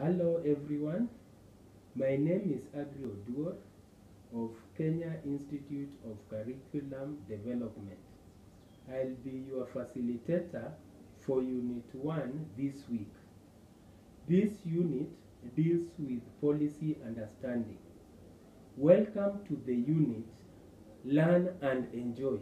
Hello everyone, my name is Aggrey Oduor of Kenya Institute of Curriculum Development. I'll be your facilitator for Unit 1 this week. This unit deals with policy understanding. Welcome to the unit Learn and Enjoy.